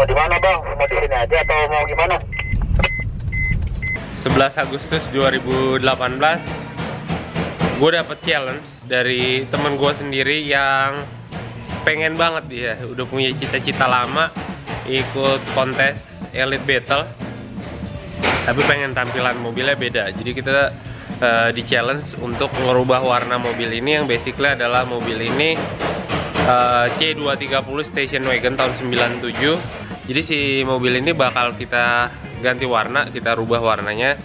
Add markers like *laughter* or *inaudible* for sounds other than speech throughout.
Mau di mana bang? Mau di sini aja atau mau gimana? 11 Agustus 2018 gue dapet challenge dari temen gue sendiri yang pengen banget dia udah punya cita-cita lama ikut kontes Elite Battle tapi pengen tampilan mobilnya beda jadi kita uh, di challenge untuk merubah warna mobil ini yang basically adalah mobil ini uh, C230 Station Wagon tahun 97 jadi si mobil ini bakal kita ganti warna kita rubah warnanya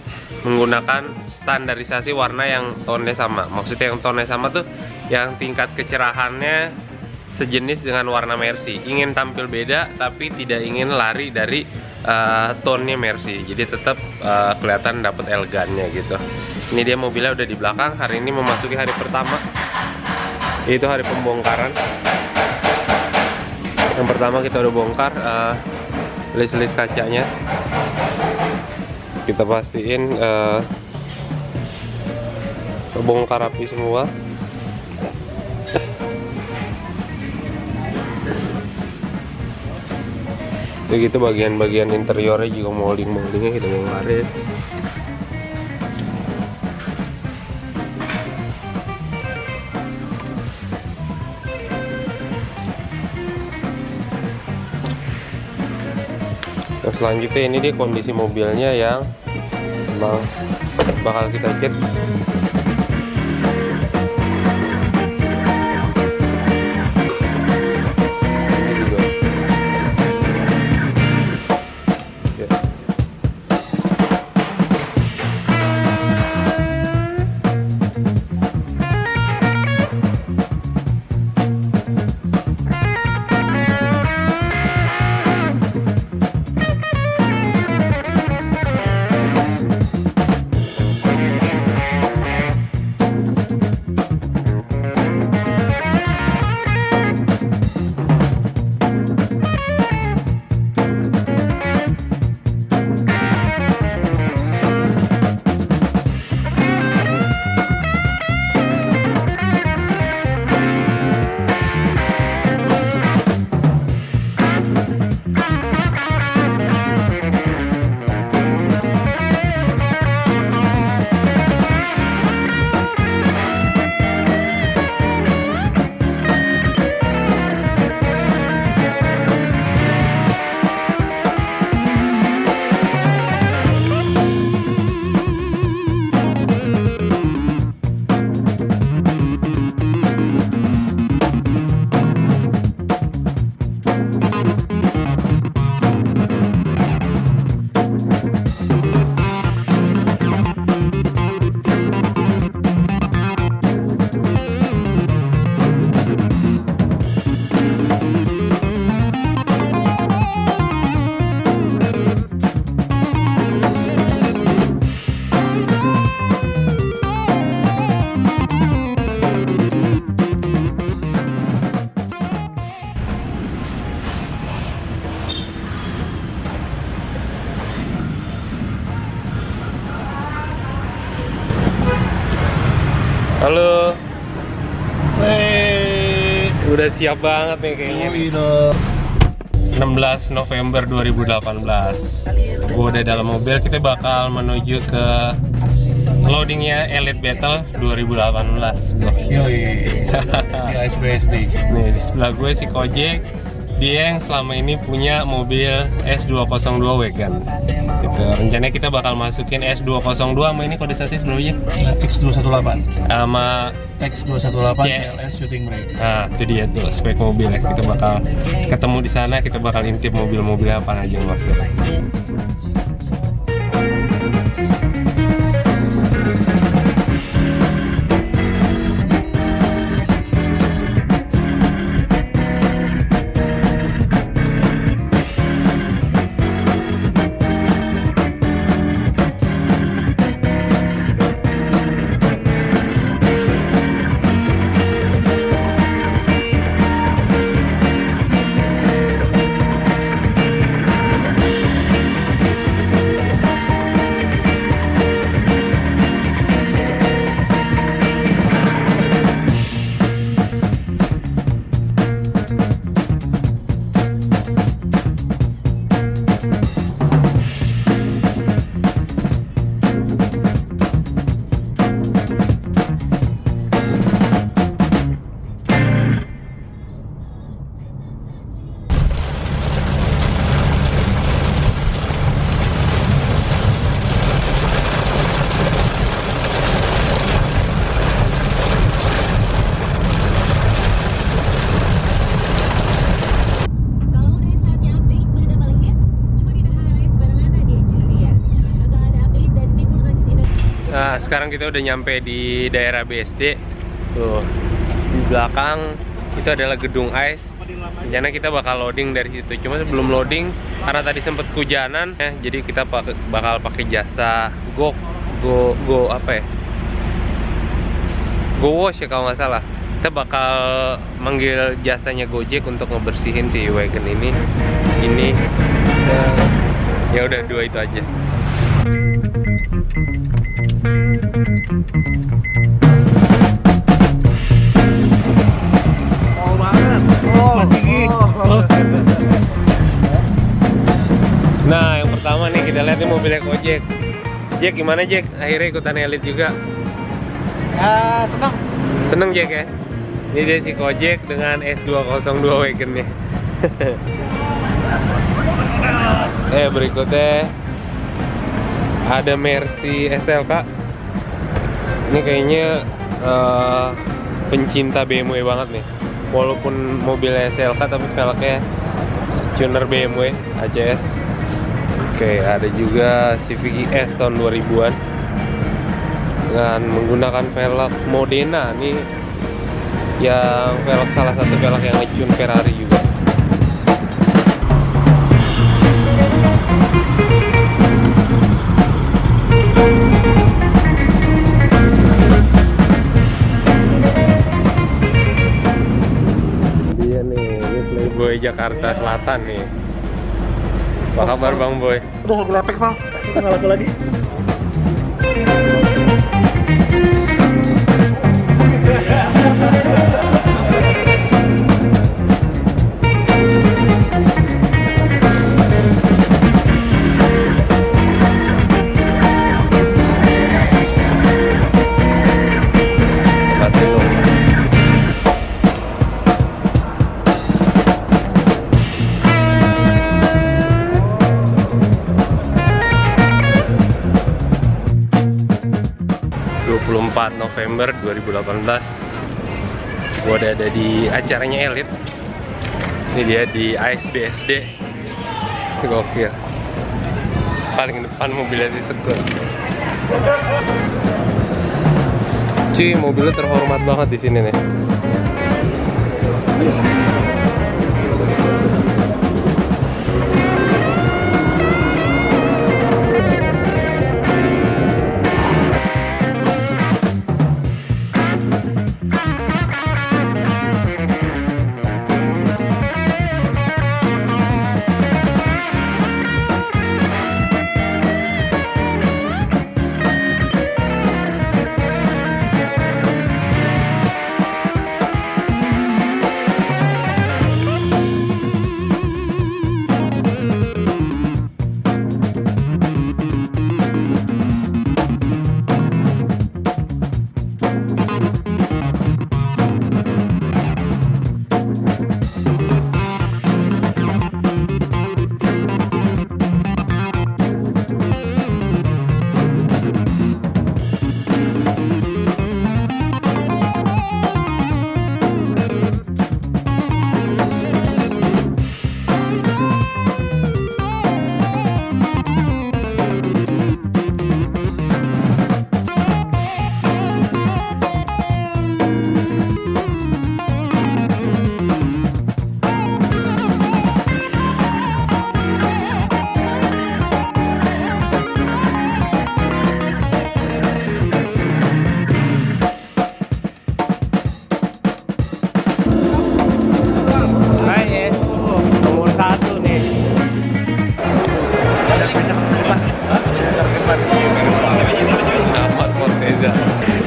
menggunakan standarisasi warna yang tone sama. Maksudnya yang tone sama tuh yang tingkat kecerahannya sejenis dengan warna Mercy. Ingin tampil beda tapi tidak ingin lari dari uh, tone-nya Mercy. Jadi tetap uh, kelihatan dapat elegannya gitu. Ini dia mobilnya udah di belakang hari ini memasuki hari pertama. Itu hari pembongkaran yang pertama kita udah bongkar uh, list-list kacanya kita pastiin uh, bongkar rapi semua. Ya gitu bagian-bagian interiornya juga molding-moldingnya kita bongkarin Nah, selanjutnya ini dia kondisi mobilnya yang memang bakal kita cat udah siap banget nih kayaknya. yoi dong. 16 November 2018 Gue udah dalam mobil, kita bakal menuju ke loadingnya Elite Battle 2018 Gua. Yoi. *laughs* Ini SBSD. Nih di sebelah gue si Kojek Dia yang selama ini punya mobil S202 Wagon gitu. Rencananya kita bakal masukin S202 sama ini kode sasis sebelumnya X218. Sama X218 C. LS shooting brake. Nah, itu dia tuh spek mobil. Kita bakal ketemu di sana, kita bakal intip mobil-mobil apa aja yang masuk. Nah, sekarang kita udah nyampe di daerah BSD. Tuh, di belakang itu adalah gedung AIS. Rencana kita bakal loading dari situ. Cuma sebelum loading, karena tadi sempet hujanan, ya, jadi kita bakal pakai jasa Go Go Go apa ya? Go Wash ya kalau nggak salah. Kita bakal manggil jasanya Gojek untuk ngebersihin si wagon ini. Ini ya udah dua itu aja. Nah, yang pertama nih kita lihat nih mobilnya Gojek. Jack gimana Jack? Akhirnya ikutan elit juga. Ya, senang. Seneng Jack ya? Ini dia si Gojek dengan S202 wagonnya. *laughs* eh berikutnya ada Mercy SLK. Ini kayaknya eh, pencinta BMW banget nih. Walaupun mobilnya SLK tapi velgnya tuner BMW ACS. Oke, ada juga Civic ES tahun 2000-an dengan menggunakan velg Modena nih yang velg salah satu velg yang ngecun Ferrari juga. Nih, ini Playboy Jakarta Selatan nih. Apa kabar Bang Boy? Udah lagu lepek, Bang. Nggak lagi. ...24 November 2018 Gue udah ada di acaranya Elit Ini dia di ASBSD Gokil. Paling depan mobilnya si Sekut Cuy, mobilnya terhormat banget di sini nih.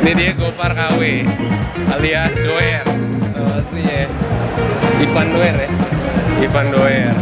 Ini dia Gopar KW alias Doer. Oh, ya. Ivan Doer ya. Ivan Doer.